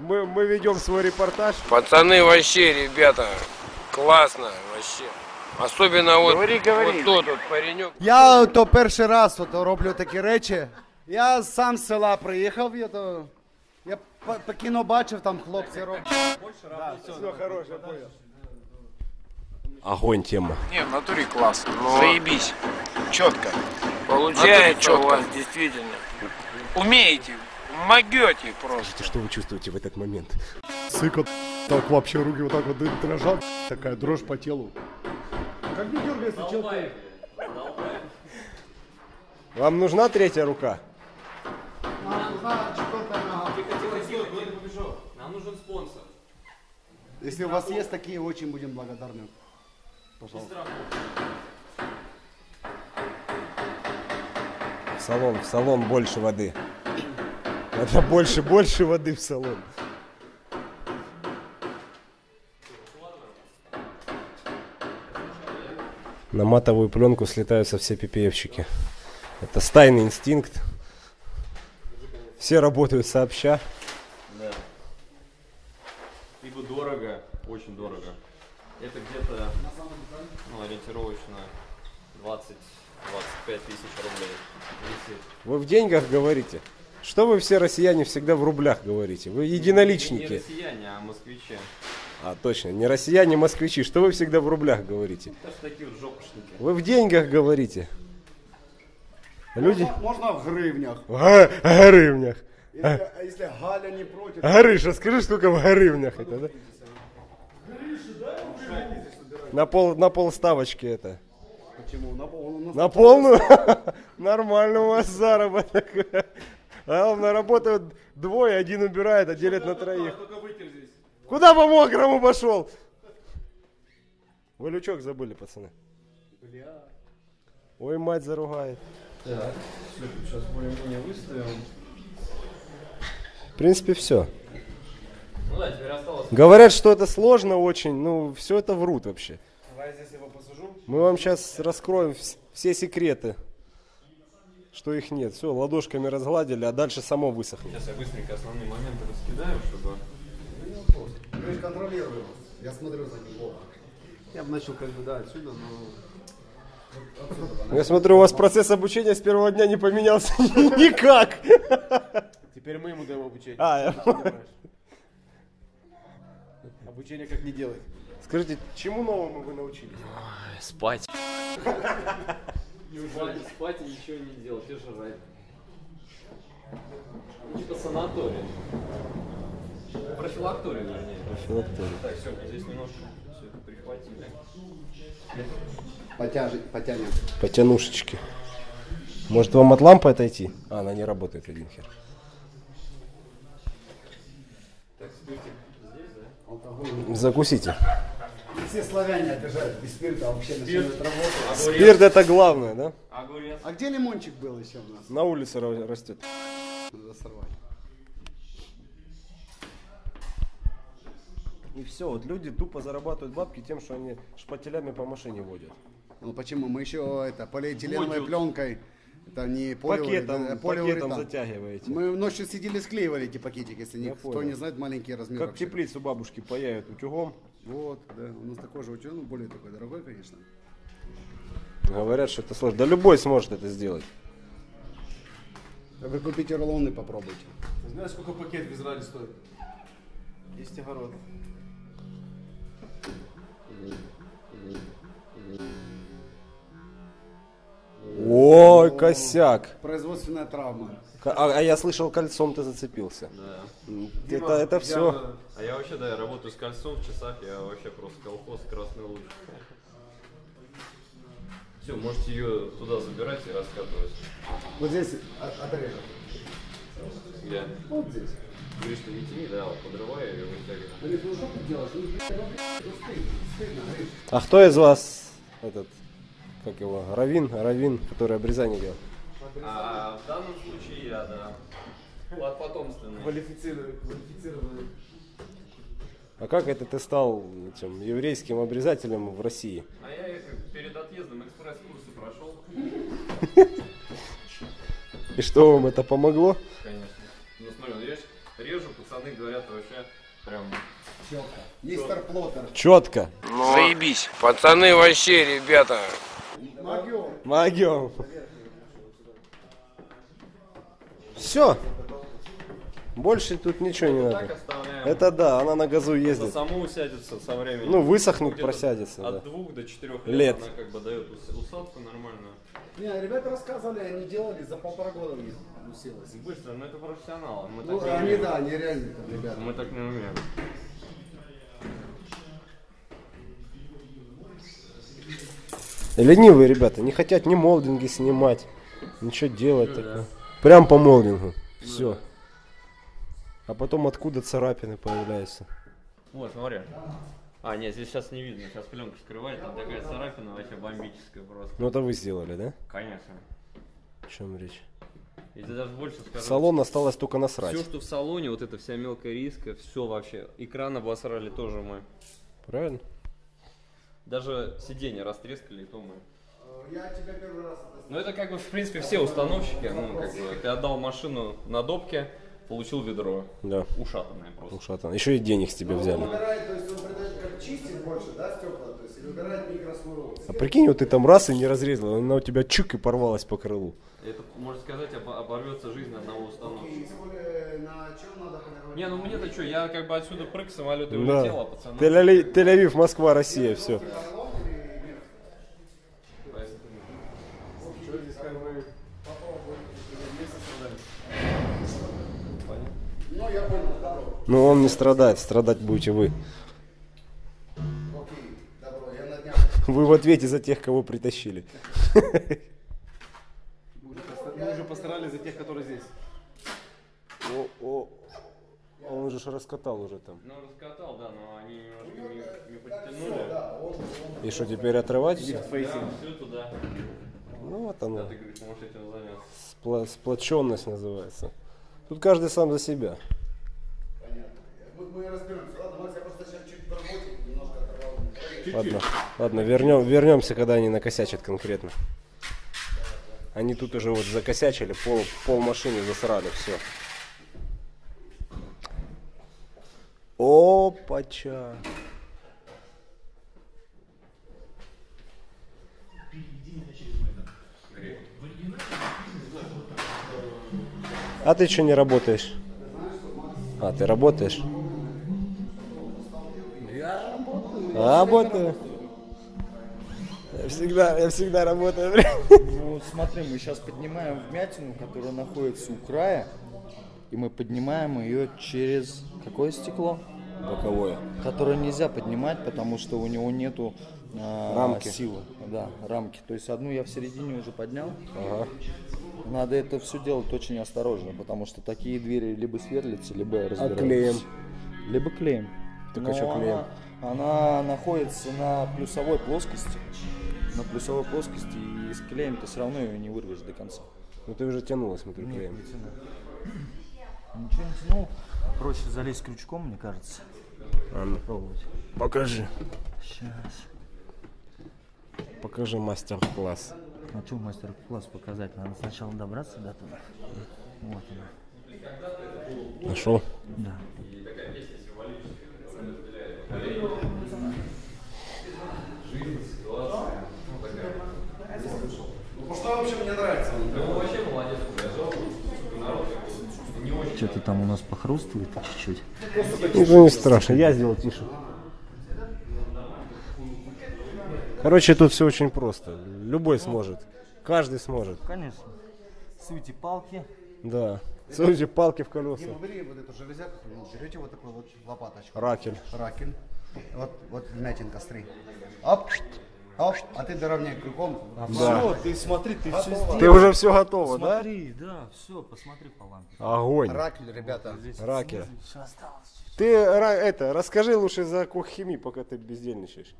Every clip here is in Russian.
мы, мы ведем свой репортаж. Пацаны вообще, ребята, классно вообще. Особенно вот, Говори, говори. вот тот вот паренек. Я то перший раз от, роблю такі речі. Я сам з села приїхав, я, то, я по, по кіно бачив, там хлопці роблять. Огонь тема. Не, в натуре класс. Ну, Заебись. Четко. Получается Натуре у вас чётко. действительно. Умеете. Могете просто. Что вы чувствуете в этот момент? Сыка, так вообще руки вот так вот дрожат, такая дрожь по телу. Как не дергается человек? Вам нужна третья рука? Нам нужен спонсор. Если у вас есть такие, очень будем благодарны. Пожалуйста. В салон, в салон больше воды. Это больше, больше воды в салон. На матовую пленку слетаются все пипеевщики. Это стайный инстинкт. Все работают сообща. Да. Либо дорого, очень дорого. Это где-то, ну, ориентировочно 20-25 тысяч рублей. Вы в деньгах говорите. Что вы все россияне всегда в рублях говорите? Вы Не единоличники. россияне, а москвичи. А, точно, не россияне, москвичи. Что вы всегда в рублях говорите? Даже такие вот жопушники. Вы в деньгах говорите. Люди... Можно в гривнях. В га- гривнях. Если, а если Галя не против, Грыша, скажи, сколько в гривнях это, да? На пол, на полставочки это. почему? На, пол- На полную? Нормально у вас заработок. Главное, работают двое, один убирает, а делят на троих. Куда по мокрому пошел? Вы лючок забыли, пацаны. Ой, мать заругает. Так, все, сейчас более-менее выставим. В принципе, все. Ну да, теперь осталось. Говорят, что это сложно очень, ну, все это врут вообще. Давай здесь его посажу. Мы вам сейчас раскроем вс- все секреты, что их нет. Все, ладошками разгладили, а дальше само высохнет. Сейчас я быстренько основные моменты раскидаю, чтобы... Я же контролирую. Я смотрю за него. Я бы начал как бы, да, отсюда, но... Я смотрю, у вас процесс обучения с первого дня не поменялся никак. Теперь мы ему даем обучение. А, я? Обучение как не делать. Скажите, чему новому вы научились? Спать. Спать, спать и ничего не делать, и жрать. Ну, Типа санаторий. Профилакторий, вернее. Филакторий. Так, все, здесь немножко все это прихватили. Потяжи, потянем. Потянушечки. Может вам от лампы отойти? А, она не работает один хер. Так, спиртик здесь, да? Закусите. Все славяне обижают без спирта, а вообще начинают работать. Спирт это главное, да? Огурец. А где лимончик был еще у нас? На улице растет. Надо сорвать. И все, вот люди тупо зарабатывают бабки тем, что они шпателями по машине водят. Ну почему? Мы еще это полиэтиленовой пленкой, это не Пакетом, э, пакетом затягиваете. Мы ночью сидели, склеивали эти пакетики, если никто понял. не знает маленькие размеры. Как вообще. теплицу бабушки паяют утюгом. Вот, да. У нас такой же ну более такой дорогой, конечно. Говорят, что это сложно. Да любой сможет это сделать. Вы купите рулоны, попробуйте. Ты знаешь, сколько пакет в Израиле стоит? 10 огород. Косяк. Производственная травма. А, а я слышал, кольцом ты зацепился. Да. Это, это все. А я вообще, да, я работаю с кольцом в часах, я вообще просто колхоз красный луч. Все, можете ее туда забирать и раскатывать. Вот здесь от- отрежем. Где? Вот здесь. Говоришь, что не тяни, да, вот подрываю и вытягиваю. Ну? Ну, ну, ну. А кто из вас этот, как его, Равин, Равин, который обрезание делал? А в данном случае я, да. По- Потомственный. Квалифицированный. квалифицированный. А как это ты стал этим еврейским обрезателем в России? А я перед отъездом экспресс-курсы прошел. И что вам это помогло? Конечно. Ну смотри, режу, пацаны говорят вообще прям Мистер Плотер. Четко. Но... Заебись. Пацаны вообще, ребята. Могем. Все. Больше тут ничего не надо. Это да, она на газу Это ездит. само усядется со временем. Ну, высохнет, Где-то просядется. От да. двух до четырех Лет. лет, она как бы дает ус- усадку нормальную. Не, ребята рассказывали, они делали за полтора года у них усилось. Быстро, но это профессионалы. Мы Ну, так не они, умеем. да, они реально там, ребята. Мы так не умеем. Ленивые ребята, не хотят ни молдинги снимать, ничего делать такое. Прям по молдингу. Все. А потом откуда царапины появляются. Вот, смотри. А, нет, здесь сейчас не видно, сейчас пленка скрывает, там такая царапина вообще бомбическая просто. Ну это вы сделали, да? Конечно. О чем речь? И ты даже больше скажу. Салон осталось только насрать. Все, что в салоне, вот эта вся мелкая риска, все вообще. Экран обосрали тоже мы. Правильно? Даже сиденье растрескали, и то мы. Я тебя первый раз Ну это как бы, в принципе, все установщики, ну, как бы, ты отдал машину на допке, получил ведро. Да. Ушатанное просто. Ушатан. Еще и денег с тебя взяли. Убирает, то есть он придает, как чистит больше, да, стекла, то есть, или убирает микрослой. А прикинь, вот ты там раз и не разрезал, она у тебя чук и порвалась по крылу. Это, можно сказать, обо- оборвется жизнь одного установщика. сколько, на чем надо? Не, ну мне-то что, я как бы отсюда прыг, самолет и Да. улетел, а пацаны... Тель-Авив, Москва, Россия, все. Ну он не страдает, страдать будете вы. Окей, добро, я на днях Вы в ответе за тех, кого притащили. Мы уже постарались за тех, которые здесь. О, о, он же раскатал уже там. Ну, раскатал, да, но они немножко не, не подтянули. И что, теперь отрывать все? Да, все туда. Ну вот оно. Ты говоришь, можешь этим заняться. Спла- сплоченность называется. Тут каждый сам за себя. мы, мы разберемся. Ладно, Макс, я просто сейчас чуть в работе немножко оторвал. Ладно, ладно, вернем, вернемся, когда они накосячат конкретно. Они тут уже вот закосячили, пол, пол машины засрали, все. Опача. А ты что не работаешь? А, ты работаешь? Я работаю. Работаю. Я всегда, я всегда работаю. Ну, вот смотри, мы сейчас поднимаем вмятину, которая находится у края, и мы поднимаем ее через какое стекло? Боковое. Которое нельзя поднимать, потому что у него нету а, Рамки. силы. Да, рамки. То есть одну я в середине уже поднял. Ага. Надо это все делать очень осторожно, потому что такие двери либо сверлятся, либо разбираются. клеем? Либо клеем. Так а Но чё клеем? Она, она находится на плюсовой плоскости. На плюсовой плоскости, и с клеем ты все равно ее не вырвешь до конца. Ну ты уже тянула, смотрю, Нет, клеем. не тянул. Ничего не тянул. Проще залезть крючком, мне кажется. Ну, Пробовать. покажи. Сейчас. Покажи мастер-класс. А что мастер-класс показать? Надо сначала добраться до туда. Вот она. Нашел? Да. Ну, что вообще мне нравится? Что-то там у нас похрустывает чуть-чуть. Ничего не страшно, я сделал тише. Короче, тут все очень просто. Любой сможет. Каждый сможет. Конечно. Суйте палки. Да. Слушайте, палки в колеса. Дима, бери вот эту железяку, берете вот такую вот лопаточку. Ракель. Ракель. Вот, вот вмятинка, смотри. Оп, оп, а ты доровняй крюком. Все, ты смотри, ты все сделал. Ты уже все готово, да? Смотри, да, все, посмотри по лампе. Огонь. Ракель, ребята. Ракель. Все осталось. Ты это, расскажи лучше за Коххими, пока ты бездельничаешь.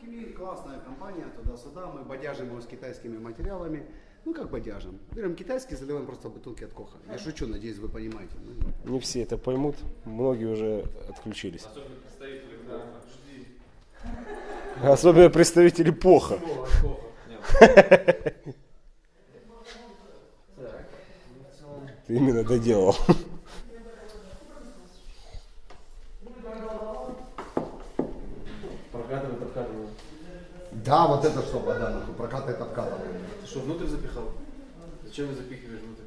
Химия классная компания, туда-сюда. Мы бодяжим его с китайскими материалами. Ну как бодяжим? Берем китайский, заливаем просто бутылки от коха. Я шучу, надеюсь, вы понимаете. Не все это поймут, многие уже отключились. Особенно представители Особенно представители поха. Ты именно доделал. Прокатывает, обкатывает. Да, вот это что, вода нахуй, прокатывает, обкатывает. Ты что, внутрь запихал? Зачем вы запихиваешь внутрь?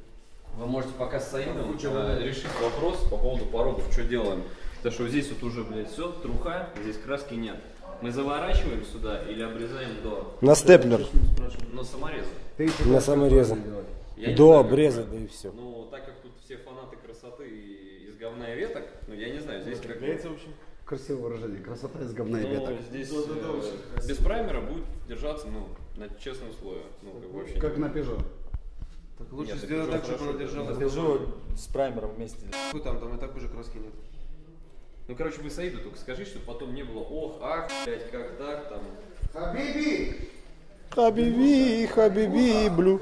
Вы можете пока с Саидом а, решить вопрос по поводу порогов, что делаем. Потому что здесь вот уже, блядь, все, труха, здесь краски нет. Мы заворачиваем сюда или обрезаем до, На степлер. самореза. На саморезы. Я не До обреза, да и все. Ну, так как тут все фанаты красоты и из говна и веток, ну, я не знаю, здесь как бы... вообще? Красивое выражение. Красота из говна и Ну, веток. здесь э, без праймера будет держаться, ну, на честном слое. Ну, как бы вообще... Как на Peugeot. Так лучше сделать так, чтобы она держалась. Peugeot с праймером вместе. Хуй там, там и так уже краски нет. Ну, короче, вы Саиду только скажи, чтобы потом не было ох, ах, блядь, как так, там. Хабиби! Хабиби, хабиби, блю.